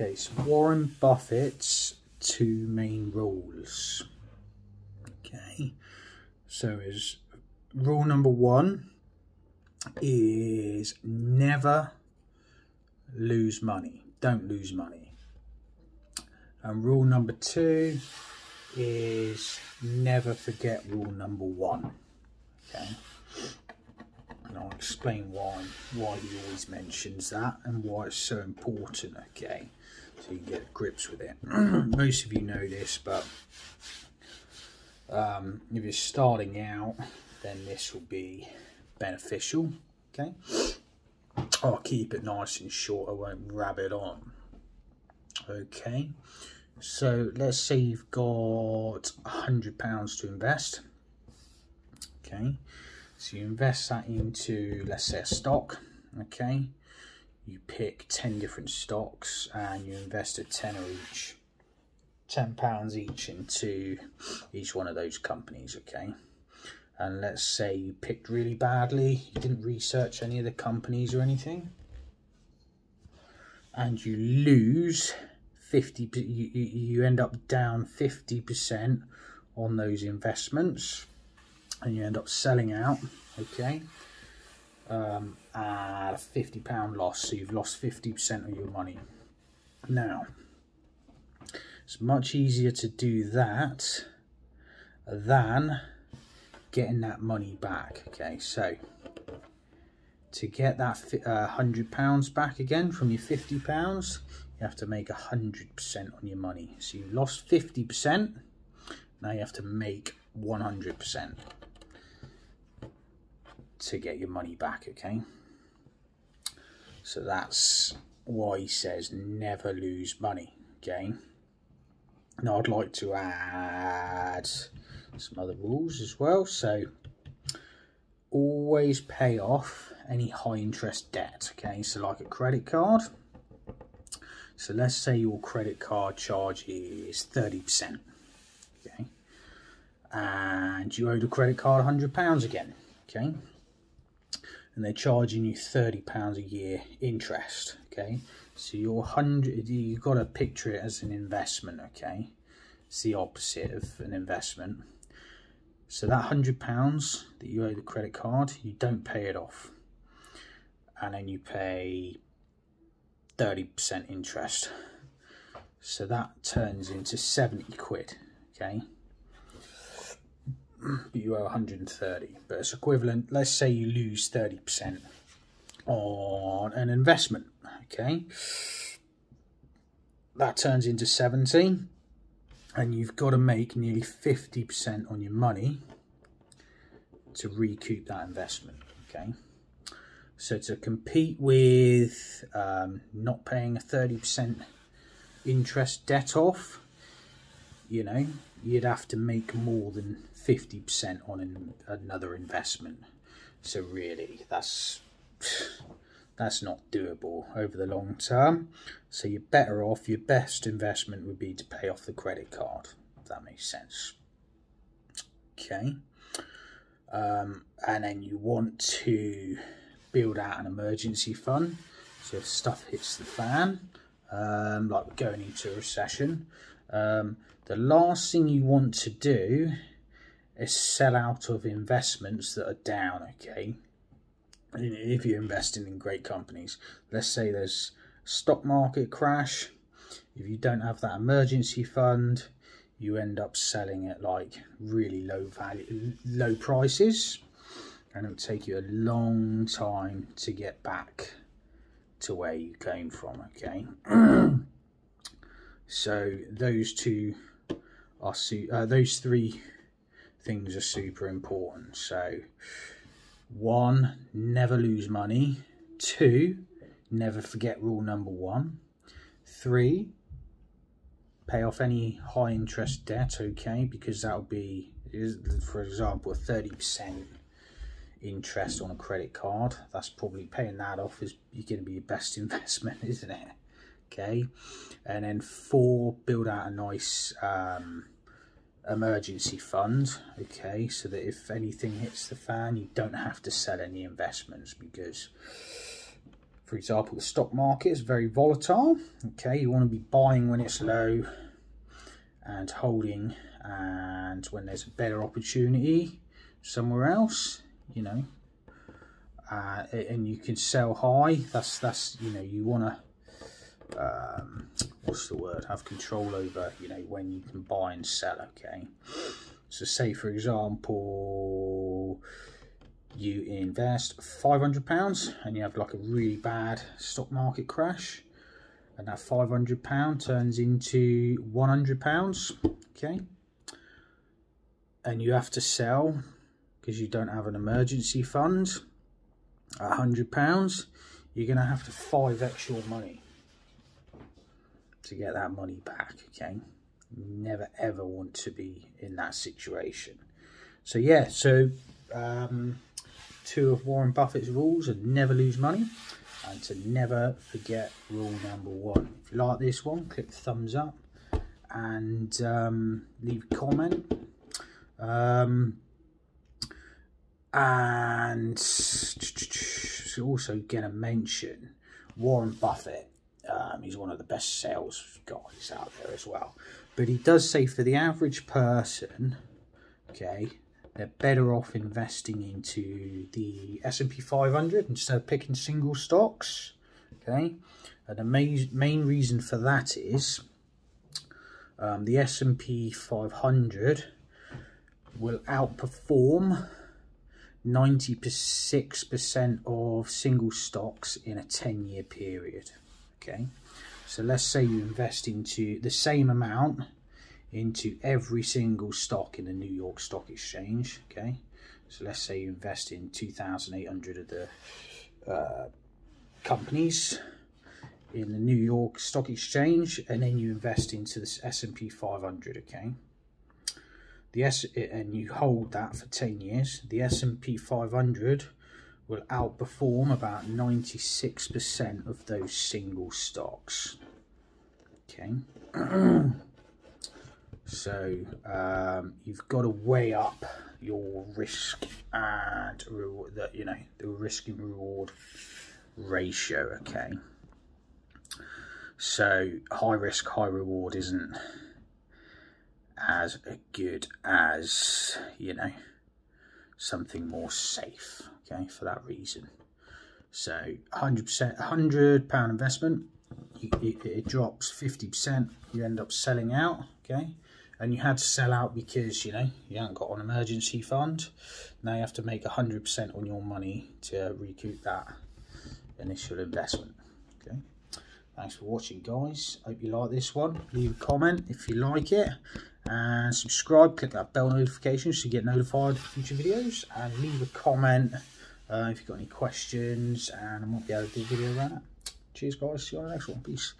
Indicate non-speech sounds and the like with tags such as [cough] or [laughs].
Okay, so Warren Buffett's two main rules. Okay, so is rule number one is never lose money. Don't lose money. And rule number two is never forget rule number one. Okay. And I'll explain why why he always mentions that and why it's so important, okay? So you get grips with it. Most of you know this, but um, if you're starting out, then this will be beneficial, okay? I'll keep it nice and short, I won't rabbit on. Okay, so let's say you've got a hundred pounds to invest. Okay, so you invest that into let's say a stock. Okay, you pick 10 different stocks and you invest a tenner each. 10 pounds each into each one of those companies, okay? and let's say you picked really badly, you didn't research any of the companies or anything, and you lose 50, you, you end up down 50% on those investments, and you end up selling out, okay, um, at a £50 loss, so you've lost 50% of your money. Now, it's much easier to do that than getting that money back. Okay, so to get that uh, hundred pounds back again from your fifty pounds, you have to make a hundred percent on your money. So you lost fifty percent. Now you have to make one hundred percent to get your money back. Okay, so that's why he says never lose money. Okay. Now I'd like to add some other rules as well. So always pay off any high interest debt. Okay, so like a credit card. So let's say your credit card charge is 30%. Okay. And you owe the credit card £100 again. Okay. And they're charging you £30 a year interest. Okay. So your hundred, you've got to picture it as an investment. Okay. It's the opposite of an investment. So that £100 that you owe the credit card, you don't pay it off. And then you pay 30% interest. So that turns into 70 quid, okay? But [clears throat] you owe 130, but it's equivalent. Let's say you lose 30% on an investment, okay? That turns into 70 and you've got to make nearly 50% on your money to recoup that investment okay so to compete with um, not paying a 30% interest debt off you know you'd have to make more than 50% on an, another investment so really that's that's not doable over the long term. So you're better off, your best investment would be to pay off the credit card, if that makes sense. Okay. Um, and then you want to build out an emergency fund. So if stuff hits the fan, um, like we're going into a recession, um, the last thing you want to do is sell out of investments that are down, okay? if you're investing in great companies. Let's say there's stock market crash. If you don't have that emergency fund, you end up selling at like really low value, low prices, and it'll take you a long time to get back to where you came from. Okay, [clears throat] so those two are uh, those three things are super important. So one, never lose money. Two, never forget rule number one. Three, pay off any high interest debt, okay, because that'll be, for example, 30% interest on a credit card. That's probably paying that off is going to be your best [laughs] investment, isn't it? Okay, and then four, build out a nice um, emergency fund okay so that if anything hits the fan you don't have to sell any investments because For example, the stock market is very volatile. Okay, you want to be buying when it's low and holding and when there's a better opportunity somewhere else, you know, uh, and you can sell high. That's that's you know you want to um, what's the word? Have control over you know when you can buy and sell. Okay, so say for example you invest 500 pounds and you have like a really bad stock market crash and that 500 pound turns into 100 pounds okay and you have to sell because you don't have an emergency fund a hundred pounds you're gonna have to five x your money to get that money back okay? Never ever want to be in that situation. So yeah so um, two of Warren Buffett's rules are never lose money and to never forget rule number one. If you like this one click thumbs up and um, leave a comment. Um, and also going to mention Warren Buffett. Um, he's one of the best sales guys out there as well. But he does say for the average person, okay, they're better off investing into the S&P 500 instead of picking single stocks. Okay, and the main, main reason for that is um, the S&P 500 will outperform 96% of single stocks in a 10 year period. Okay, so let's say you invest into the same amount into every single stock in the New York Stock Exchange. Okay, so let's say you invest in 2,800 of the uh, companies in the New York Stock Exchange, and then you invest into the S&P 500. Okay the S and you hold that for 10 years, the S&P 500 will outperform about 96% of those single stocks. Okay. [clears throat] so um, you've got to weigh up your risk and reward that you know the risk and reward ratio okay so high risk high reward isn't as good as, you know, something more safe, okay, for that reason. So 100%, 100 pound investment, it, it drops 50%, you end up selling out, okay, and you had to sell out because, you know, you haven't got an emergency fund. Now you have to make 100% on your money to recoup that initial investment, okay. Thanks for watching, guys. Hope you like this one. Leave a comment if you like it and subscribe click that bell notification so you get notified of future videos and leave a comment uh, if you've got any questions and I might be able to do a video around that. Cheers guys. See you on the next one. Peace